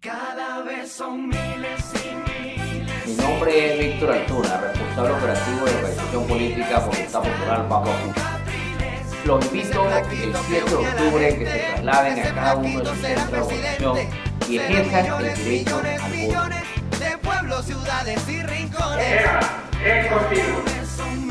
Cada vez son miles y miles. Mi nombre es Víctor Altuna, responsable operativo de la organización política por Estado Popular Bajo Los invito el 7 de octubre que se trasladen a cada uno de sus centros de votación y ejerzan el derecho al voto. De pueblos, ciudades y rincones. Es constitución.